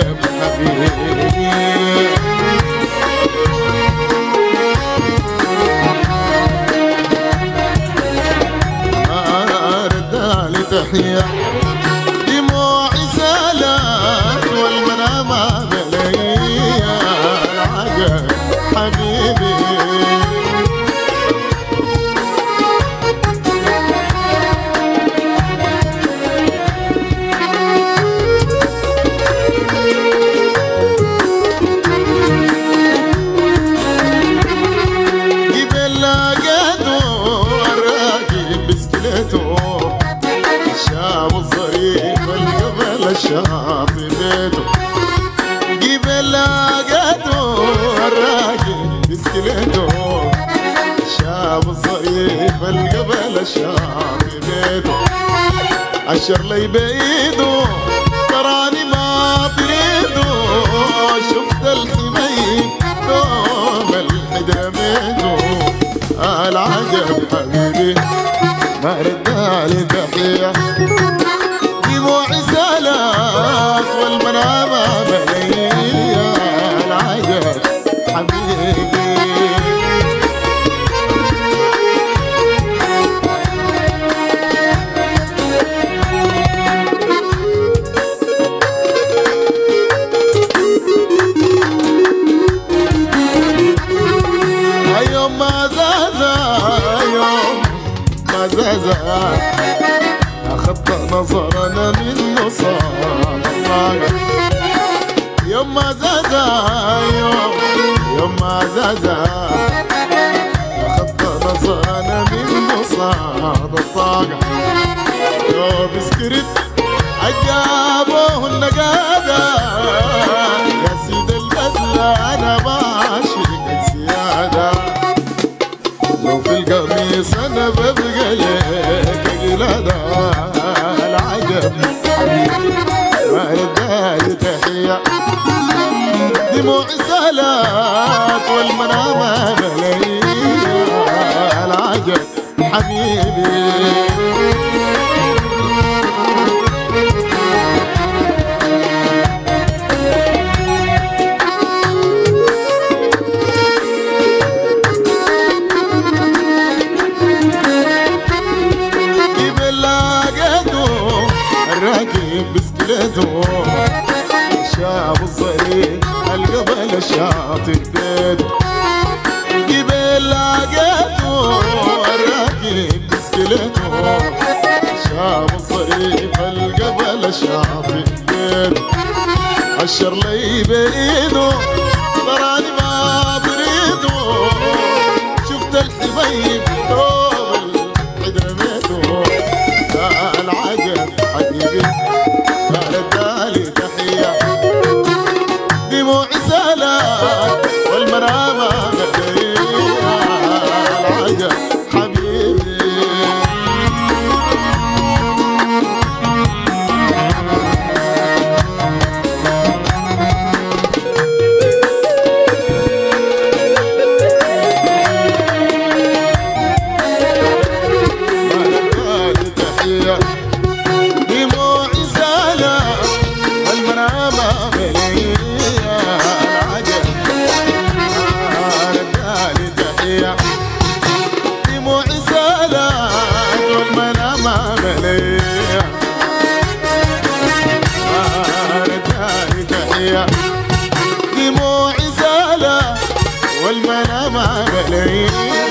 حبيبي ردالي تحية دموعي سالت والمنام علي العجب الشاطئ بيته. قبل لقيته الراكب بسكليته الشاب الظريف القبل الشاطئ بيته. عشر لي بايده تراني ما طريده شفت الحميم دوم الحد رميته العجب حبيبي ما ردالي يوم ما زازا يوم ما زازا. أخذت نظرنا من صار يوم ما زازا يوم يوم ما زازا. أخذت نظرنا من صار الطاقة يوم سكرت عجابه النقادة قلادة العجب. ما ردالي تحية دموعي سالت والمنام مليا العجب حبيبي. بسكليته شاب الصريح القبل الشاطئ بيته قبل لقيته الراكب بسكليته شاب الصريح القبل الشاطئ بيته عشر لي بايده تراني والمنامة دموعي زالة والمنامة مليا